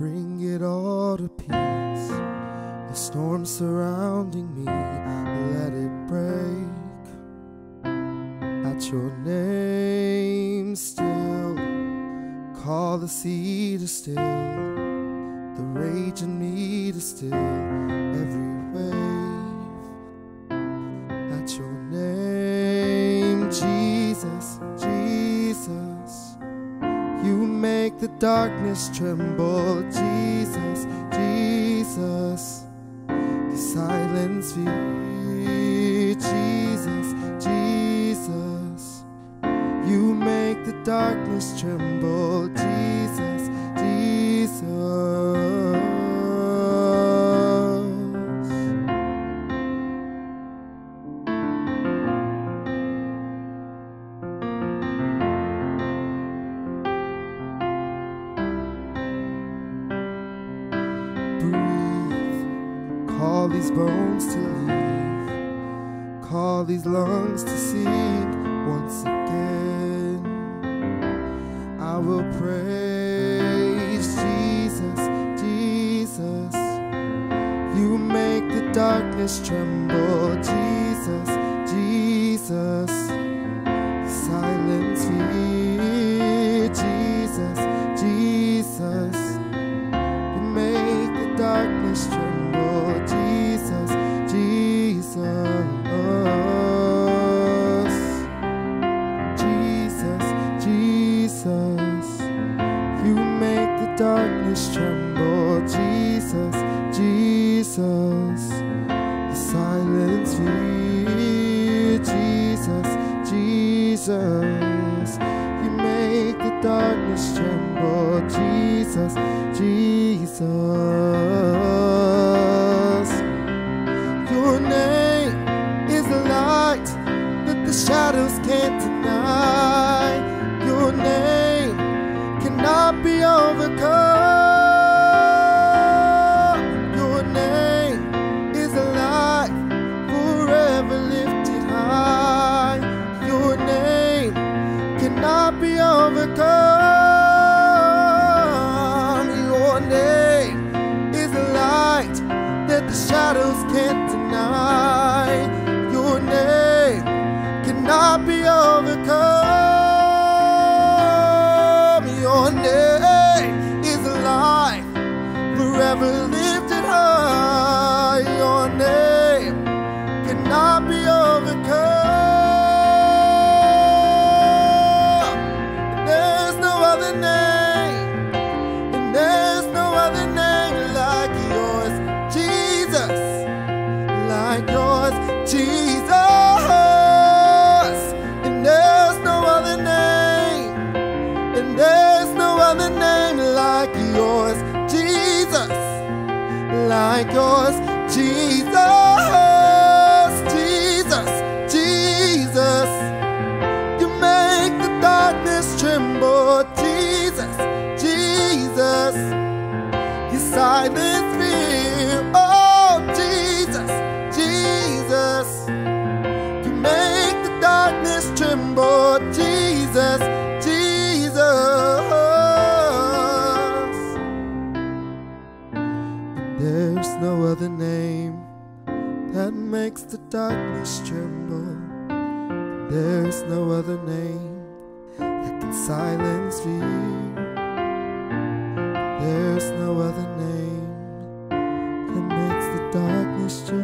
bring it all to peace. The storm surrounding me, let it break. At your name, still, call the sea to still, the rage in me to still make the darkness tremble, Jesus, Jesus. You silence fear, Jesus, Jesus. You make the darkness tremble, breathe. Call these bones to live. Call these lungs to sing once again. I will praise Jesus, Jesus. You make the darkness tremble, Jesus, Jesus. Jesus, Jesus. You silence fear, Jesus, Jesus. You make the darkness tremble, Jesus, Jesus. Cannot be overcome. Your name is light forever lifted high. Your name cannot be overcome. There's no other name, and there's no other name like yours, Jesus, like yours, Jesus. Like yours, Jesus, Jesus, Jesus. You make the darkness tremble, Jesus, Jesus. You silence fear, oh Jesus, Jesus. You make the darkness tremble, Jesus, Jesus. Name that makes the darkness tremble. There's no other name that can silence fear. There's no other name that makes the darkness tremble.